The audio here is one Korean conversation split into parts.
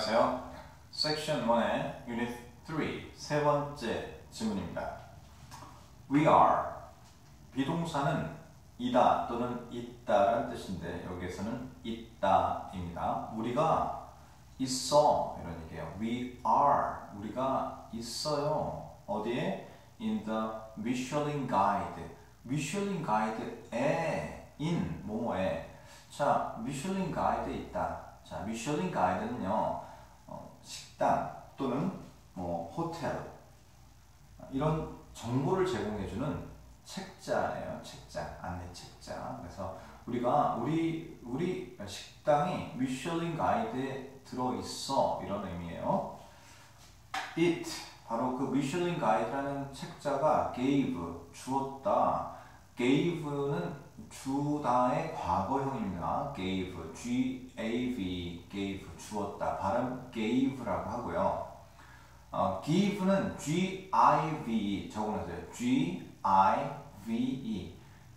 안녕하세요. 섹션 1의 유닛 3 세 번째 질문입니다. We are 비동사는 이다 또는 있다라는 뜻인데 여기에서는 있다입니다. 우리가 있어 이런 얘기예요. We are 우리가 있어요. 어디에? In the Michelin Guide. Michelin Guide에 in 뭐뭐에 자 미슐린 가이드에 있다. 자 미슐린 가이드는요 어, 식당 또는 뭐 호텔 이런 정보를 제공해주는 책자예요. 책자 안내 책자. 그래서 우리가 우리 우리 식당이 미슐린 가이드에 들어 있어 이런 의미예요. It 바로 그 미슐린 가이드라는 책자가 gave 주었다. gave는 주다의 과거형입니다. gave, G-A-V, gave, 주었다. 발음 gave라고 하고요. 어, give는 G-I-V-E 적어놓으세요. G-I-V-E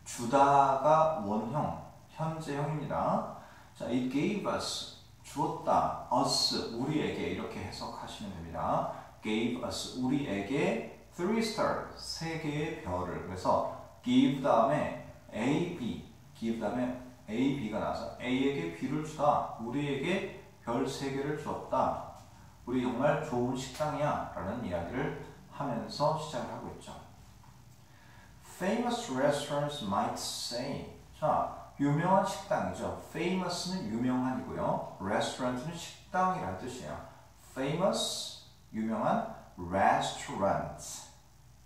주다가 원형, 현재형입니다. 자, it gave us 주었다. us 우리에게 이렇게 해석하시면 됩니다. gave us 우리에게 three star 세 개의 별을 그래서 give 다음에 A, B give 다음에 A, B가 나서 A에게 B를 주다. 우리에게 별 세 개를 주었다. 우리 정말 좋은 식당이야 라는 이야기를 하면서 시작을 하고 있죠. Famous restaurants might say. 자 유명한 식당이죠. Famous는 유명한이고요. Restaurant는 식당이라는 뜻이에요. Famous 유명한 restaurants.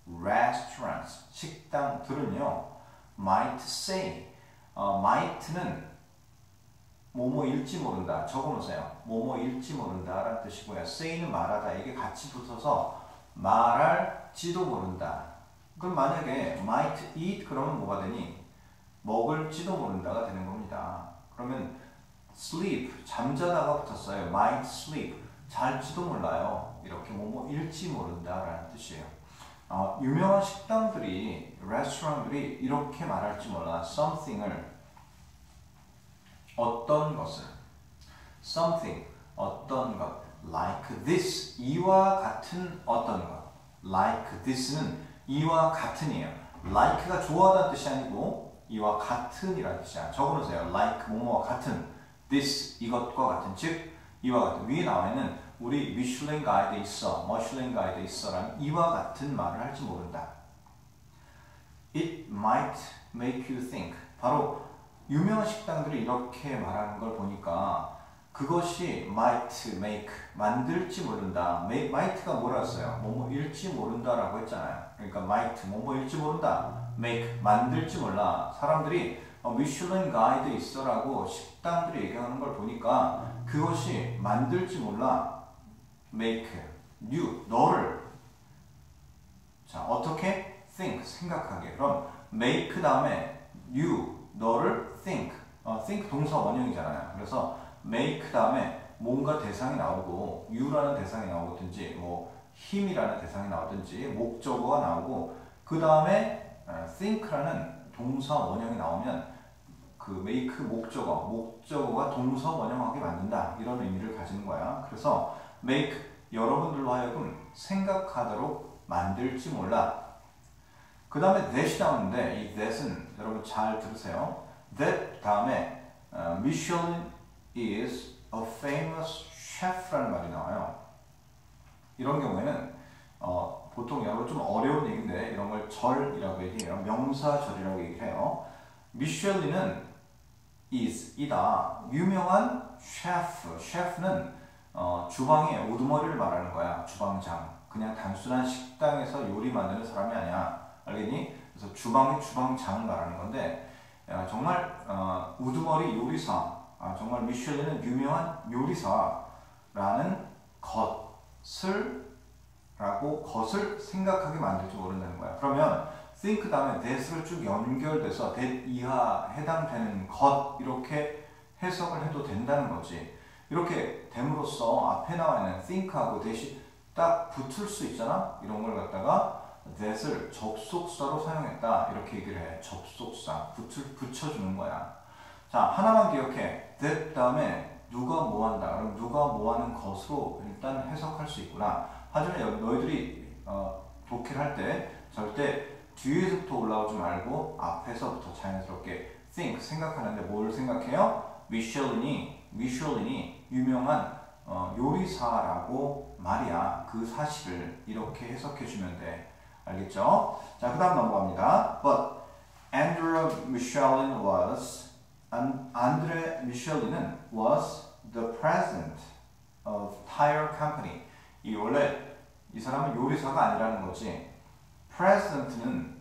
Restaurants. 식당들은요 might say. 어, might는 뭐뭐일지 모른다. 적어놓으세요. 뭐뭐일지 모른다 라는 뜻이고요. say는 말하다. 이게 같이 붙어서 말할지도 모른다. 그럼 만약에 might eat 그러면 뭐가 되니? 먹을지도 모른다가 되는 겁니다. 그러면 sleep 잠자다가 붙었어요. might sleep. 잘지도 몰라요. 이렇게 뭐뭐일지 모른다 라는 뜻이에요 어, 유명한 식당들이, 레스토랑들이 이렇게 말할지 몰라. something을 어떤 것을 something 어떤 것 like this 이와 같은 어떤 것 like this는 이와 같은이에요. like가 좋아하다는 뜻이 아니고 이와 같은이라는 뜻이야. 적어놓으세요. like 뭐뭐와 같은 this 이것과 같은 즉 이와 같은 위에 나와 있는 우리 미슐랭 가이드에 있어, 머슐랭 가이드에 있어라는 이와 같은 말을 할지 모른다. It might make you think. 바로 유명한 식당들이 이렇게 말하는 걸 보니까 그것이 might make 만들지 모른다. might가 뭐라어요 뭐뭐 일지 모른다라고 했잖아요. 그러니까 might 뭐뭐 일지 모른다. make 만들지 몰라. 사람들이 미슐랭 가이드 있어라고 식당들이 얘기하는 걸 보니까 그것이 만들지 몰라. Make, you, 너를. 자 어떻게? think, 생각하게. 그럼 make 다음에 you, 너를 think. 어, think 동사 원형이잖아요. 그래서 make 다음에 뭔가 대상이 나오고 you라는 대상이 나오든지 뭐 힘이라는 대상이 나오든지 목적어가 나오고 그 다음에 think라는 동사 원형이 나오면 그 make 목적어, 목적어가 동사 원형하게 만든다. 이런 의미를 가지는 거야. 그래서 make 여러분들로 하여금 생각하도록 만들지 몰라. 그 다음에 that이 나오는데 이 that은 여러분 잘 들으세요. that 다음에 uh, Michelin is a famous chef라는 말이 나와요. 이런 경우에는 어, 보통 여러분 좀 어려운 얘기인데 이런 걸 절이라고 얘기해요. 명사절이라고 얘기해요. 미쉐린은 is 이다. 유명한 셰프. 셰프는 어, 주방의 우두머리를 말하는 거야. 주방장. 그냥 단순한 식당에서 요리 만드는 사람이 아니야. 알겠니? 그래서 주방의 주방장을 말하는 건데 야, 정말 어, 우두머리 요리사. 아, 정말 미슐린은 유명한 요리사라는 것을 라고 것을 생각하게 만들지 모른다는 거야. 그러면 think 다음에 that을 쭉 연결돼서 that 이하 해당되는 것 이렇게 해석을 해도 된다는 거지. 이렇게 됨으로써 앞에 나와 있는 think하고 that이 딱 붙을 수 있잖아? 이런 걸 갖다가 that을 접속사로 사용했다. 이렇게 얘기를 해. 접속사. 붙을, 붙여주는 거야. 자, 하나만 기억해. that 다음에 누가 뭐 한다. 그럼 누가 뭐 하는 것으로 일단 해석할 수 있구나. 하지만 여- 너희들이 어, 독해를 할 때 절대 뒤에서부터 올라오지 말고 앞에서부터 자연스럽게 think 생각하는데 뭘 생각해요? 미슐린이 미슐린이 유명한 어, 요리사라고 말이야. 그 사실을 이렇게 해석해 주면 돼. 알겠죠? 자, 그 다음 넘어갑니다. But Andrea Michelin was 안, 안드레 미셸린은 was the president of tire company. 이 원래 이 사람은 요리사가 아니라는 거지. president는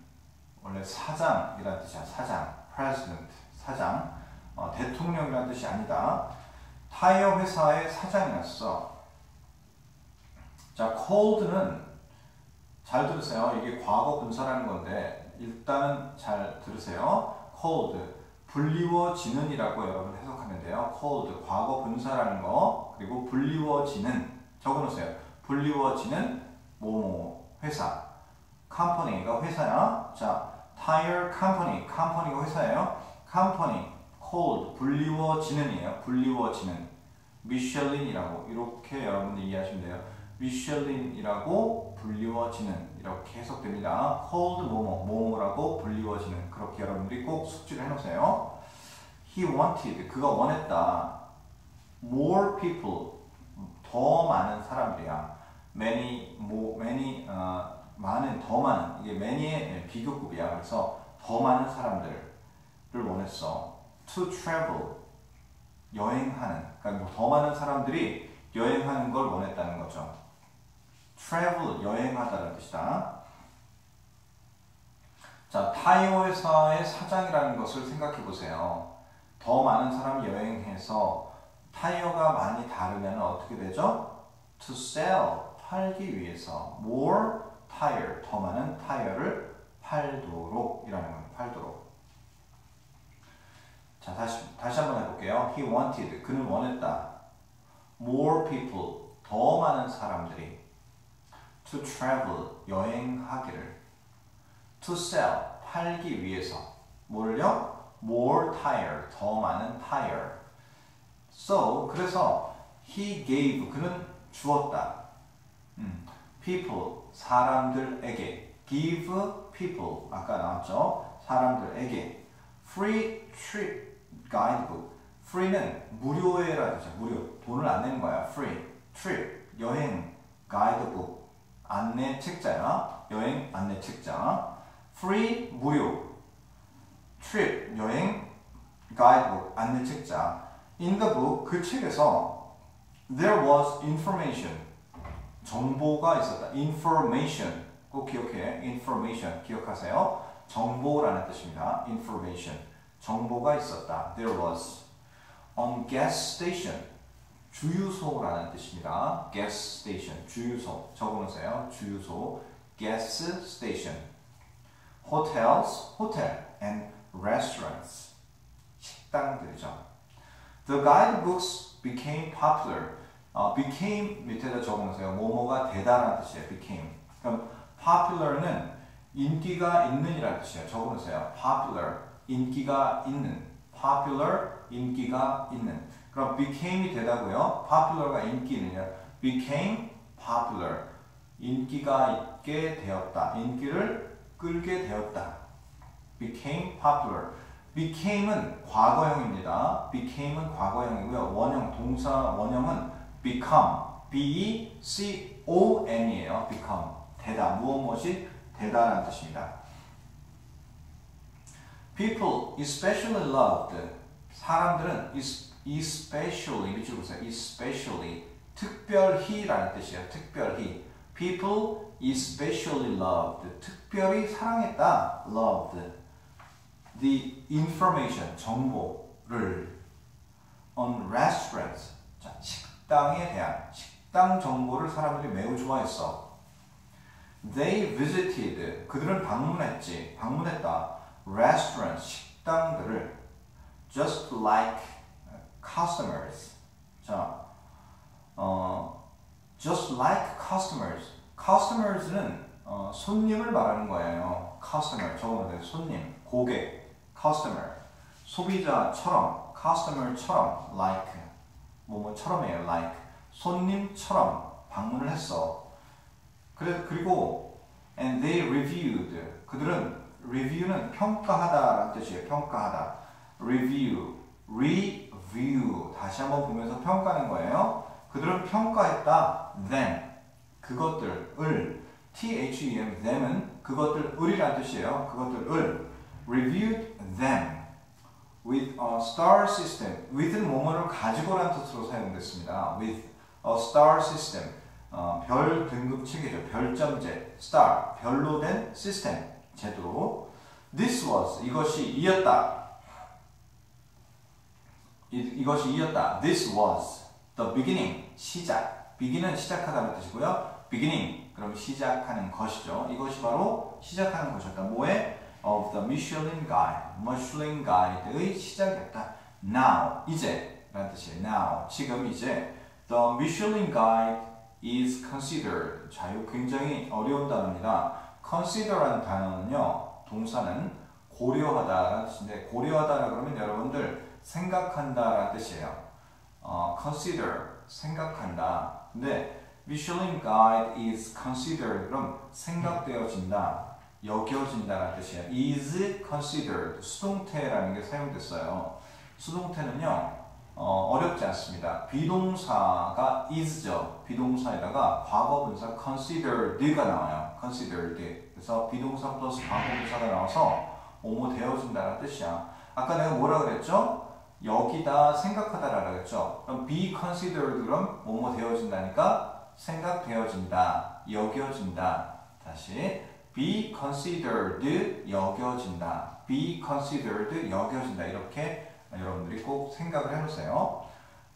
원래 사장이라는 뜻이야. 사장. president. 사장. 어, 대통령이라는 뜻이 아니다. 타이어 회사의 사장이었어. 자, cold는 잘 들으세요. 이게 과거 분사라는 건데 일단은 잘 들으세요. cold 불리워지는 이라고 여러분 해석하면 돼요. cold 과거 분사라는 거 그리고 불리워지는 적어놓으세요. 불리워지는 뭐뭐 회사 company가 회사야. 자 tire company company가 회사예요. company cold 불리워지는이에요. 불리워지는 미슐린이라고 이렇게 여러분들 이해하시면 돼요. 미슐린이라고 불리워지는 이렇게 해석됩니다. cold 뭐뭐 뭐뭐라고 불리워지는 그렇게 여러분들이 꼭 숙지를 해놓으세요. He wanted 그가 원했다. More people 더 많은 사람들이야. Many more many 어, 많은 더 많은 이게 many의 비교급이야. 그래서 더 많은 사람들을 원했어. To travel 여행하는 그러니까 뭐 더 많은 사람들이 여행하는 걸 원했다는 거죠. travel 여행하다는 뜻이다. 자, 타이어 회사의 사장이라는 것을 생각해 보세요. 더 많은 사람이 여행해서 타이어가 많이 다르면 어떻게 되죠? To sell 팔기 위해서 more tire 더 많은 타이어를 팔도록 이라는 겁니다. 팔도록. 자, 다시 다시 한번 해볼게요. He wanted 그는 원했다. More people 더 많은 사람들이 to travel 여행하기를 to sell 팔기 위해서 뭘요? more tire 더 많은 tire so 그래서 he gave 그는 주었다 음, people 사람들에게 give people 아까 나왔죠 사람들에게 free trip guidebook free는 무료에라는 뜻이야 무료 돈을 안 내는 거야 free trip 여행 guidebook 안내 책자야. 여행 안내 책자. free 무료. trip 여행 guidebook 안내 책자. in the book 그 책에서 there was information 정보가 있었다. information 꼭 기억해. information 기억하세요. 정보라는 뜻입니다. information 정보가 있었다. there was on gas station 주유소라는 뜻입니다. gas station, 주유소. 적어놓으세요. 주유소, gas station. hotels, hotel, and restaurants. 식당들이죠. The guidebooks became popular. 어, became 밑에다 적어놓으세요. 뭐뭐가 되다라는 뜻이에요. became. 그럼 popular는 인기가 있는이라는 뜻이에요. 적어놓으세요. popular, 인기가 있는. popular, 인기가 있는. 그럼 became이 되다고요. popular가 인기 있느냐. became popular. 인기가 있게 되었다. 인기를 끌게 되었다. became popular. became은 과거형입니다. became은 과거형이고요. 원형, 동사 원형은 become. B-E-C-O-M이에요. become. 되다. 무엇 무엇이 되다라는 뜻입니다. People especially loved. 사람들은 especially 밑줄 보세요. especially 특별히라는 뜻이에요. 특별히 people especially loved 특별히 사랑했다. loved the information 정보를 on restaurants 자, 식당에 대한 식당 정보를 사람들이 매우 좋아했어. They visited 그들은 방문했지 방문했다. Restaurants 식당들을 just like customers. 자, 어, just like customers. customers는 어, 손님을 말하는 거예요. customer 적어놓으세요. 손님, 고객, customer. 소비자처럼, customer처럼, like. 뭐뭐처럼이에요. like 손님처럼 방문을 했어. 그래 그리고 and they reviewed 그들은 review는 평가하다라는 뜻이에요. 평가하다. review, review 다시 한번 보면서 평가하는 거예요. 그들은 평가했다. them 그것들을 them them은 그것들을이란 뜻이에요. 그것들을 reviewed them with a star system. with는 뭐뭐를 가지고라는 뜻으로 사용됐습니다. with a star system. 어, 별 등급 체계죠. 별점제, star, 별로 된 시스템, 제도. This was, 이것이 이었다. 이, 이것이 이었다. This was the beginning, 시작. begin은 시작하다는 뜻이고요. beginning, 그럼 시작하는 것이죠. 이것이 바로 시작하는 것이었다. 뭐에? of the Michelin Guide, Michelin Guide의 시작이었다. Now, 이제 라는 뜻이에요. Now, 지금 이제 the Michelin Guide is considered. 자, 이거 굉장히 어려운 단어입니다. Consider라는 단어는요, 동사는 고려하다라는 뜻인데 고려하다라 그러면 여러분들 생각한다라는 뜻이에요. 어, consider 생각한다. 근데 Michelin Guide is considered 그럼 생각되어진다. 여겨진다는 뜻이에요. is considered 수동태라는 게 사용됐어요. 수동태는요 어, 렵지 않습니다. 비동사가 is죠. 비동사에다가 과거분사 considered가 나와요. considered. 그래서 비동사 플러스 과거분사가 나와서 오모 되어진다는 뜻이야. 아까 내가 뭐라 그랬죠? 여기다 생각하다라 그랬죠. 그럼 be considered 그럼 뭐뭐 되어진다니까 생각되어진다, 여겨진다. 다시 be considered 여겨진다. be considered 여겨진다. 이렇게 여러분들이 꼭 생각을 해보세요.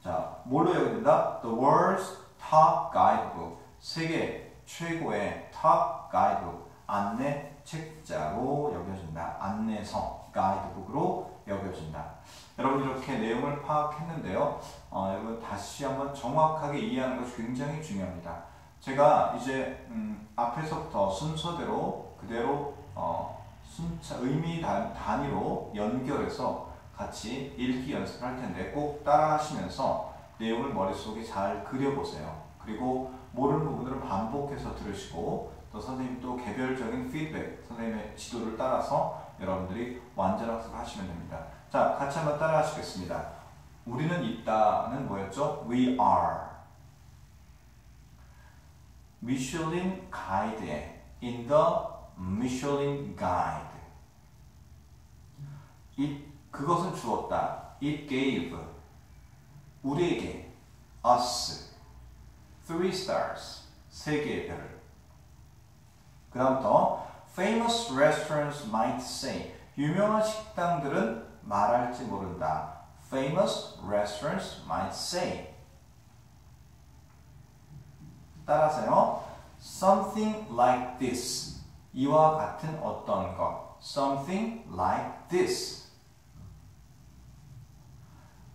자, 뭘로 여겨진다? The world's top guidebook. 세계 최고의 top guidebook. 안내 책자로 여겨진다. 안내서 가이드북으로 여겨진다. 여러분 이렇게 내용을 파악했는데요. 어, 여러분 다시 한번 정확하게 이해하는 것이 굉장히 중요합니다. 제가 이제 음, 앞에서부터 순서대로 그대로 어, 순차, 의미 단, 단위로 연결해서 같이 읽기 연습을 할 텐데 꼭 따라 하시면서 내용을 머릿속에 잘 그려보세요. 그리고 모르는 부분들은 반복해서 들으시고 또 선생님 또 개별적인 피드백, 선생님의 지도를 따라서 여러분들이 완전 학습을 하시면 됩니다. 자, 같이 한번 따라 하시겠습니다. 우리는 있다는 뭐였죠? We are. Michelin in the Michelin guide. 그것은 주었다. It gave 우리에게 us three stars 세 개의 별을. 그 다음부터 famous restaurants might say 유명한 식당들은 말할지 모른다. famous restaurants might say 따라서요. something like this. 이와 같은 어떤 것. something like this.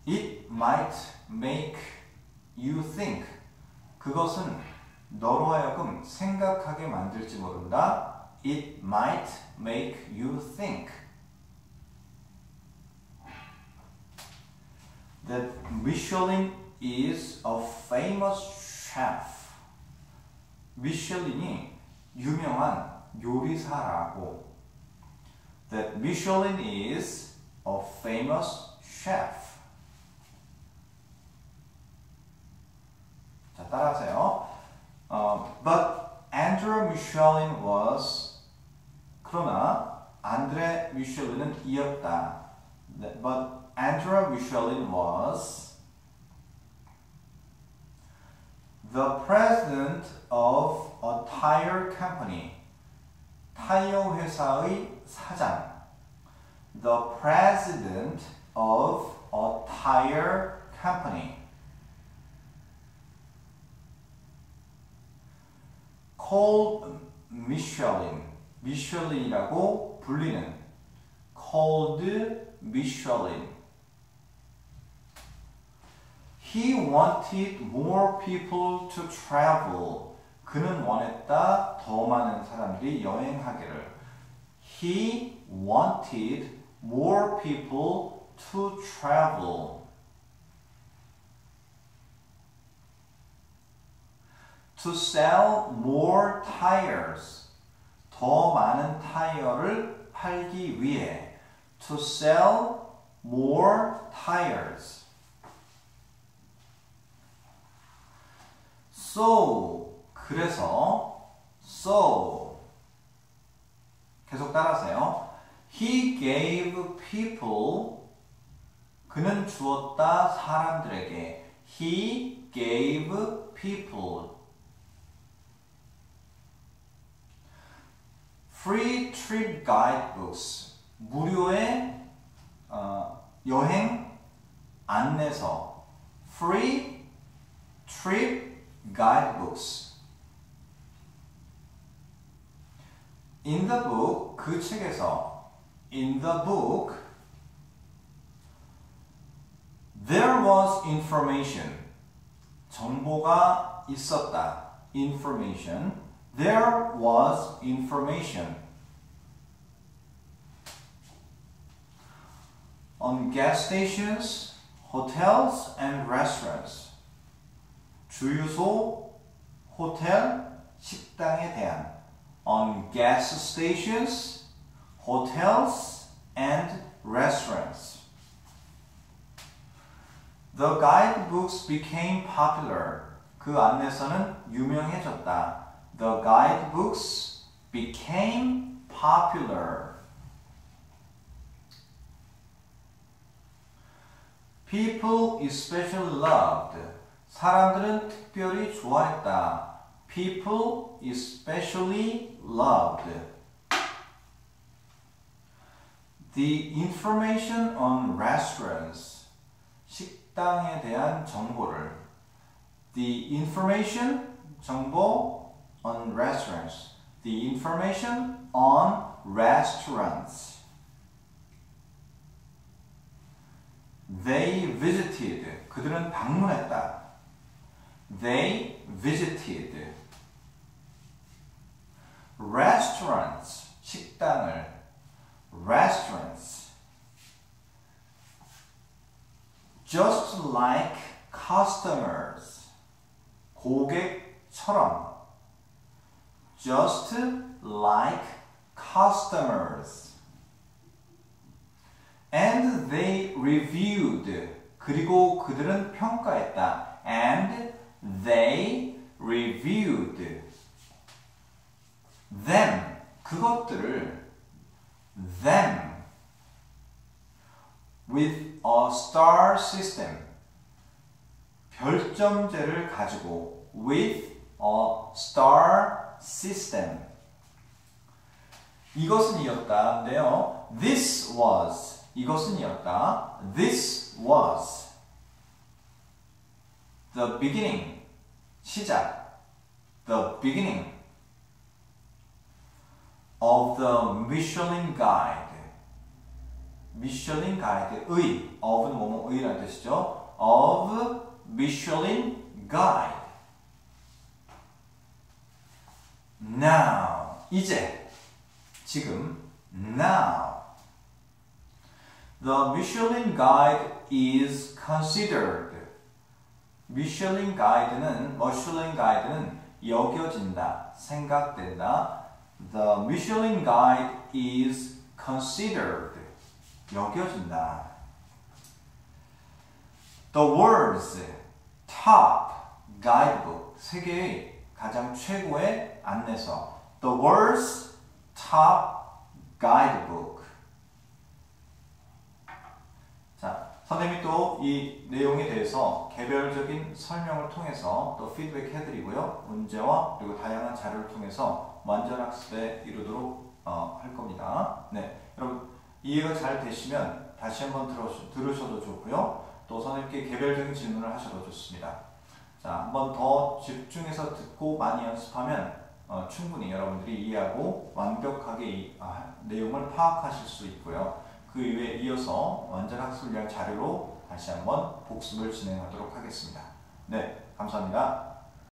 It might make you think. 그것은 너로 하여금 생각하게 만들지 모른다. It might make you think. That Michelin is a famous chef. 미슐린이 유명한 요리사라고. That Michelin is a famous chef. 자, 따라하세요. Uh, but Andrea Michelin was 그러나 안드레 미셸린은 이었다. But Andrea Michelin was the president of a tire company. 타이어 회사의 사장. The president of a tire company. Called Michelin. 미슐린이라고 불리는 called Michelin. He wanted more people to travel. 그는 원했다 더 많은 사람들이 여행하기를. He wanted more people to travel. To sell more tires. 더 많은 타이어를 팔기 위해 to sell more tires. So 그래서 so 계속 따라하세요. He gave people 그는 주었다 사람들에게 He gave people free trip guidebooks 무료의 어, 여행 안내서 free trip guidebooks in the book 그 책에서 in the book there was information 정보가 있었다 information there was information on gas stations, hotels and restaurants. 주유소, 호텔, 식당에 대한 on gas stations, hotels and restaurants. The guidebooks became popular. 그 안내서는 유명해졌다. The guidebooks became popular. People especially loved. 사람들은 특별히 좋아했다. People especially loved. The information on restaurants. 식당에 대한 정보를. The information 정보 on restaurants. The information on restaurants. They visited. 그들은 방문했다. They visited. Restaurants. 식당을. Restaurants. Just like customers. 고객처럼. Just like customers. And they reviewed. 그리고 그들은 평가했다. And they reviewed them. 그것들을 them with a star system. 별점제를 가지고 with a star system. 이것은 이었다인데요. This was 이것은 이었다. This was the beginning 시작 the beginning of the Michelin Guide 미슐린 가이드의 of는 뭐뭐의라는 뜻이죠. of Michelin Guide now 이제 지금 now The Michelin Guide is considered. 미슐린 가이드는 머슐린 가이드는 여겨진다, 생각된다. The Michelin Guide is considered. 여겨진다. The world's top guidebook. 세계의 가장 최고의 안내서. The world's top guidebook. 자, 선생님이 또 이 내용에 대해서 개별적인 설명을 통해서 또 피드백 해드리고요. 문제와 그리고 다양한 자료를 통해서 완전 학습에 이루도록 어, 할 겁니다. 네, 여러분 이해가 잘 되시면 다시 한번 들으셔, 들으셔도 좋고요. 또 선생님께 개별적인 질문을 하셔도 좋습니다. 자, 한 번 더 집중해서 듣고 많이 연습하면 어, 충분히 여러분들이 이해하고 완벽하게 이, 아, 내용을 파악하실 수 있고요. 그 이후에 이어서 완전 학습을 위한 자료로 다시 한번 복습을 진행하도록 하겠습니다. 네, 감사합니다.